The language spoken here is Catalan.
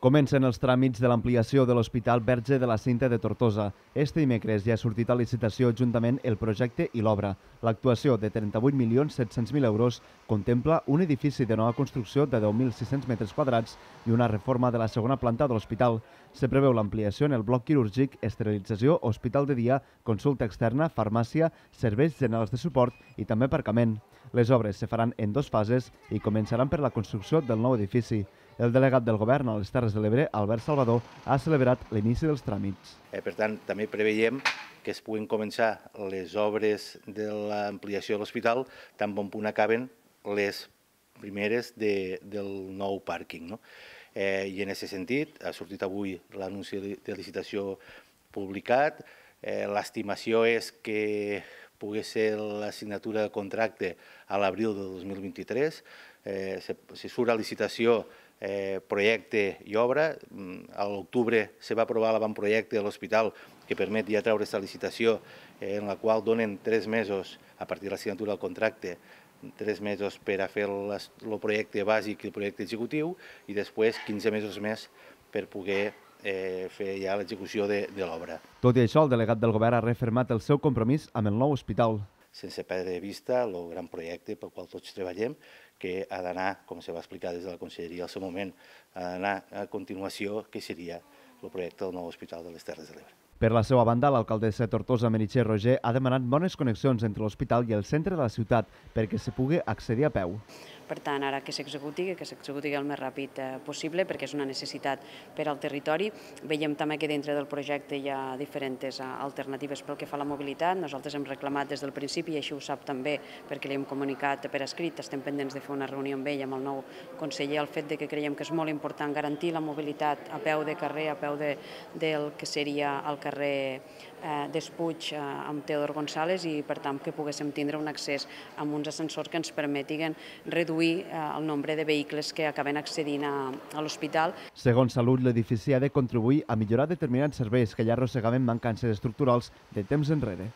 Comencen els tràmits de l'ampliació de l'Hospital Verge de la Cinta de Tortosa. Este dimecres ja ha sortit a licitació juntament el projecte i l'obra. L'actuació de 38.700.000 euros contempla un edifici de nova construcció de 10.600 metres quadrats i una reforma de la segona planta de l'hospital. Se preveu l'ampliació en el bloc quirúrgic, esterilització, hospital de dia, consulta externa, farmàcia, serveis generals de suport i també aparcament. Les obres se faran en dues fases i començaran per la construcció del nou edifici. El delegat del govern a les Terres de l'Ebre, Albert Salvador, ha celebrat l'inici dels tràmits. Eh, per tant, també preveiem que es puguin començar les obres de l'ampliació de l'hospital tan bon punt acaben les primeres de, del nou pàrquing. No? Eh, I en aquest sentit, ha sortit avui l'anunci de licitació publicat, eh, l'estimació és que pogués ser la signatura de contracte a l'abril de 2023, eh, se surt a licitació eh, projecte i obra. Mm, a l'octubre se va aprovar l'avantprojecte de l'hospital que permet ja treure aquesta licitació eh, en la qual donen tres mesos a partir de la signatura del contracte tres mesos per a fer el projecte bàsic i el projecte executiu i després 15 mesos més per poder eh, fer ja l'execució de, de l'obra. Tot i això, el delegat del govern ha refermat el seu compromís amb el nou hospital sense perdre de vista el gran projecte pel qual tots treballem, que ha d'anar, com se va explicar des de la Conselleria al seu moment, ha d'anar a continuació, que seria el projecte del nou Hospital de les Terres de l'Ebre. Per la seva banda, l'alcaldessa de Tortosa, Meritxell Roger, ha demanat bones connexions entre l'hospital i el centre de la ciutat perquè se pugui accedir a peu. Per tant, ara que s'executi, que s'executi el més ràpid eh, possible, perquè és una necessitat per al territori. Veiem també que dintre del projecte hi ha diferents eh, alternatives pel que fa a la mobilitat. Nosaltres hem reclamat des del principi, i així ho sap també, perquè li hem comunicat per escrit, estem pendents de fer una reunió amb ell, amb el nou conseller, el fet de que creiem que és molt important garantir la mobilitat a peu de carrer, a peu de, del que seria el carrer eh, d'Espuig eh, amb Teodor González i, per tant, que poguéssim tindre un accés amb uns ascensors que ens permetin reduir reduir eh, el nombre de vehicles que acaben accedint a, a l'hospital. Segons Salut, l'edifici ha de contribuir a millorar determinats serveis que ja arrossegaven mancances estructurals de temps enrere.